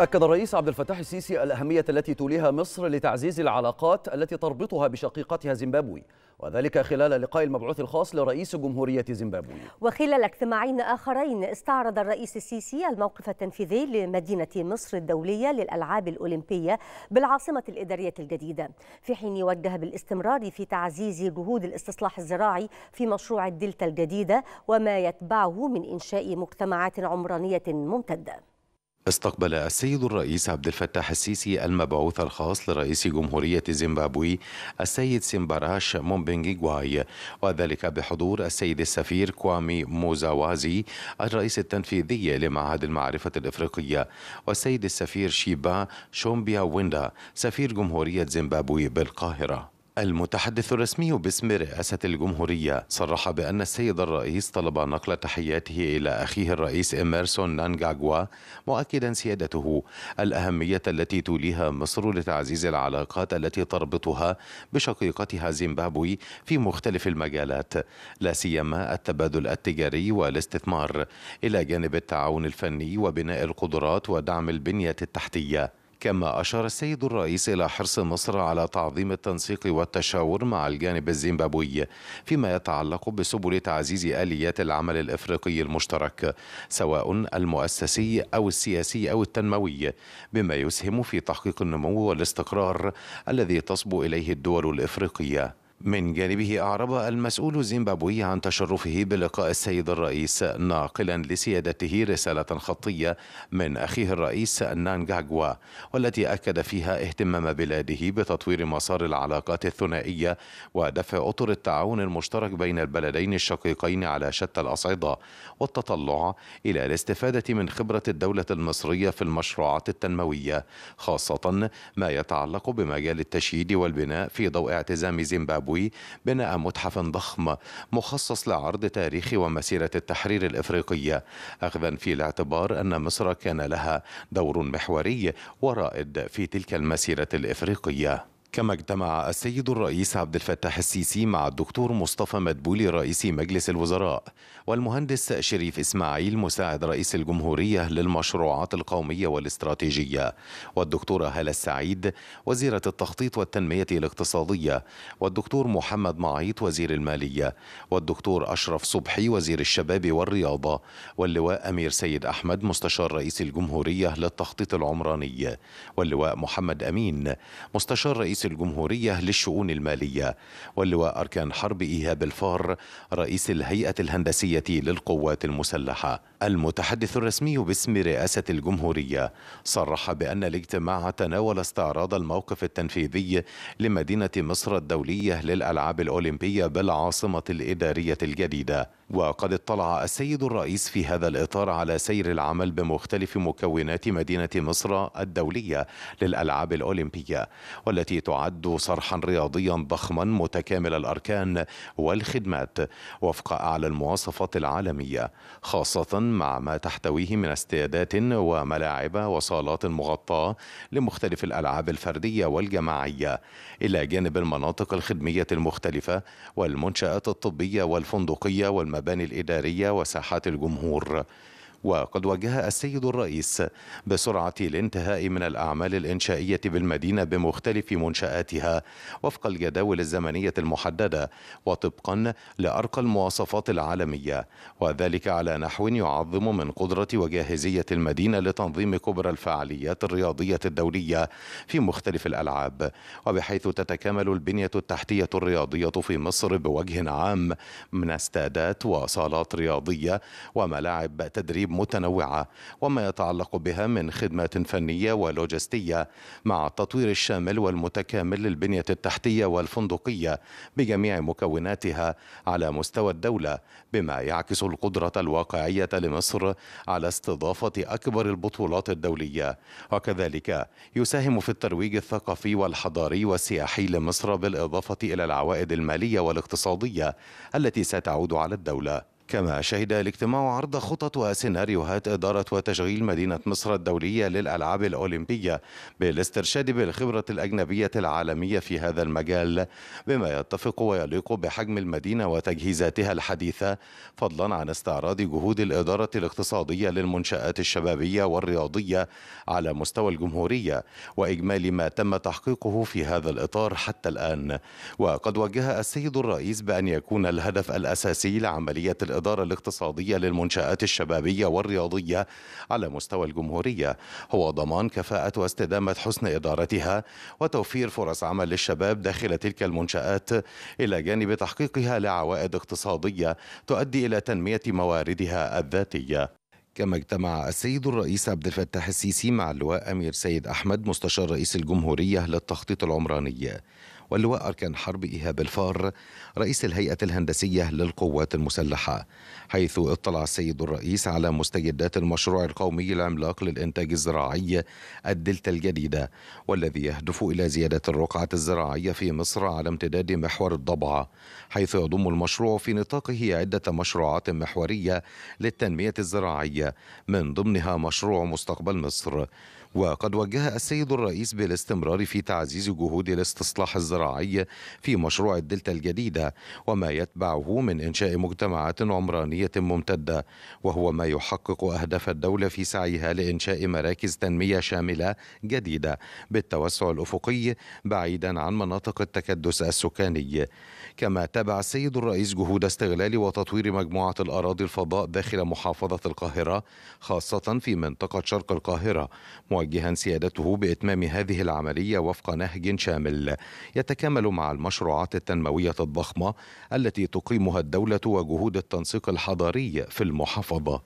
أكد الرئيس عبد الفتاح السيسي الأهمية التي توليها مصر لتعزيز العلاقات التي تربطها بشقيقتها زيمبابوي وذلك خلال لقاء المبعوث الخاص لرئيس جمهورية زيمبابوي. وخلال اجتماعين آخرين استعرض الرئيس السيسي الموقف التنفيذي لمدينة مصر الدولية للألعاب الأولمبية بالعاصمة الإدارية الجديدة. في حين وجه بالاستمرار في تعزيز جهود الاستصلاح الزراعي في مشروع الدلتا الجديدة وما يتبعه من إنشاء مجتمعات عمرانية ممتدة. استقبل السيد الرئيس عبد الفتاح السيسي المبعوث الخاص لرئيس جمهورية زيمبابوي السيد سيمباراش مومبينجيغواي وذلك بحضور السيد السفير كوامي موزاوازي الرئيس التنفيذي لمعهد المعرفة الإفريقية والسيد السفير شيبا شومبيا ويندا سفير جمهورية زيمبابوي بالقاهرة. المتحدث الرسمي باسم رئاسة الجمهورية صرح بأن السيد الرئيس طلب نقل تحياته إلى أخيه الرئيس إميرسون نانجاغوا مؤكدا سيادته. الأهمية التي توليها مصر لتعزيز العلاقات التي تربطها بشقيقتها زيمبابوي في مختلف المجالات لا سيما التبادل التجاري والاستثمار إلى جانب التعاون الفني وبناء القدرات ودعم البنية التحتية. كما أشار السيد الرئيس إلى حرص مصر على تعظيم التنسيق والتشاور مع الجانب الزيمبابوي فيما يتعلق بسبل تعزيز آليات العمل الإفريقي المشترك سواء المؤسسي أو السياسي أو التنموي بما يسهم في تحقيق النمو والاستقرار الذي تصبو إليه الدول الإفريقية. من جانبه أعرب المسؤول الزيمبابوي عن تشرفه بلقاء السيد الرئيس ناقلا لسيادته رسالة خطية من أخيه الرئيس نانجاغوا والتي أكد فيها اهتمام بلاده بتطوير مسار العلاقات الثنائية ودفع أطر التعاون المشترك بين البلدين الشقيقين على شتى الأصعدة والتطلع إلى الاستفادة من خبرة الدولة المصرية في المشروعات التنموية خاصة ما يتعلق بمجال التشييد والبناء في ضوء اعتزام زيمبابوي. بناء متحف ضخم مخصص لعرض تاريخ ومسيرة التحرير الإفريقية. أخذا في الاعتبار أن مصر كان لها دور محوري ورائد في تلك المسيرة الإفريقية. كما اجتمع السيد الرئيس عبد الفتاح السيسي مع الدكتور مصطفى مدبولي رئيس مجلس الوزراء والمهندس شريف إسماعيل مساعد رئيس الجمهورية للمشروعات القومية والاستراتيجية والدكتوره هاله السعيد وزيرة التخطيط والتنمية الاقتصادية والدكتور محمد معيط وزير المالية والدكتور أشرف صبحي وزير الشباب والرياضة واللواء أمير سيد أحمد مستشار رئيس الجمهورية للتخطيط العمراني واللواء محمد أمين مستشار رئيس الجمهورية للشؤون المالية. واللواء أركان حرب إيهاب الفار رئيس الهيئة الهندسية للقوات المسلحة. المتحدث الرسمي باسم رئاسة الجمهورية صرح بأن الاجتماع تناول استعراض الموقف التنفيذي لمدينة مصر الدولية للألعاب الأولمبية بالعاصمة الإدارية الجديدة. وقد اطلع السيد الرئيس في هذا الإطار على سير العمل بمختلف مكونات مدينة مصر الدولية للألعاب الأولمبية والتي تعد صرحا رياضيا ضخما متكامل الأركان والخدمات وفق أعلى المواصفات العالمية خاصة مع ما تحتويه من استعدادات وملاعب وصالات مغطاة لمختلف الألعاب الفردية والجماعية إلى جانب المناطق الخدمية المختلفة والمنشآت الطبية والفندقية والمباني الإدارية وساحات الجمهور. وقد وجه السيد الرئيس بسرعة الانتهاء من الأعمال الإنشائية بالمدينة بمختلف منشآتها وفق الجداول الزمنية المحددة وطبقا لأرقى المواصفات العالمية. وذلك على نحو يعظم من قدرة وجاهزية المدينة لتنظيم كبرى الفعاليات الرياضية الدولية في مختلف الألعاب. وبحيث تتكامل البنية التحتية الرياضية في مصر بوجه عام من استادات وصالات رياضية وملاعب تدريب متنوعة وما يتعلق بها من خدمات فنية ولوجستية مع التطوير الشامل والمتكامل للبنية التحتية والفندقية بجميع مكوناتها على مستوى الدولة بما يعكس القدرة الواقعية لمصر على استضافة أكبر البطولات الدولية. وكذلك يساهم في الترويج الثقافي والحضاري والسياحي لمصر بالإضافة إلى العوائد المالية والاقتصادية التي ستعود على الدولة. كما شهد الاجتماع عرض خطط وسيناريوهات إدارة وتشغيل مدينة مصر الدولية للألعاب الأولمبية بالاسترشاد بالخبرة الأجنبية العالمية في هذا المجال بما يتفق ويليق بحجم المدينة وتجهيزاتها الحديثة فضلا عن استعراض جهود الإدارة الاقتصادية للمنشآت الشبابية والرياضية على مستوى الجمهورية وإجمالي ما تم تحقيقه في هذا الإطار حتى الآن. وقد وجه السيد الرئيس بأن يكون الهدف الأساسي لعملية الاقتصادية للمنشآت الشبابية والرياضية على مستوى الجمهورية. هو ضمان كفاءة واستدامة حسن إدارتها وتوفير فرص عمل للشباب داخل تلك المنشآت. إلى جانب تحقيقها لعوائد اقتصادية تؤدي إلى تنمية مواردها الذاتية. كما اجتمع السيد الرئيس عبد الفتاح السيسي مع اللواء أمير سيد أحمد مستشار رئيس الجمهورية للتخطيط العمراني. واللواء أركان حرب إيهاب الفار رئيس الهيئة الهندسية للقوات المسلحة حيث اطلع السيد الرئيس على مستجدات المشروع القومي العملاق للإنتاج الزراعي الدلتا الجديدة والذي يهدف إلى زيادة الرقعة الزراعية في مصر على امتداد محور الضبعة حيث يضم المشروع في نطاقه عدة مشروعات محورية للتنمية الزراعية من ضمنها مشروع مستقبل مصر. وقد وجه السيد الرئيس بالاستمرار في تعزيز جهود الاستصلاح الزراعي في مشروع الدلتا الجديدة وما يتبعه من إنشاء مجتمعات عمرانية ممتدة وهو ما يحقق أهداف الدولة في سعيها لإنشاء مراكز تنمية شاملة جديدة بالتوسع الأفقي بعيدا عن مناطق التكدس السكاني. كما تابع السيد الرئيس جهود استغلال وتطوير مجموعة الأراضي الفضاء داخل محافظة القاهرة خاصة في منطقة شرق القاهرة موجها سيادته بإتمام هذه العملية وفق نهج شامل. يتكامل مع المشروعات التنموية الضخمة التي تقيمها الدولة وجهود التنسيق الحضاري في المحافظة.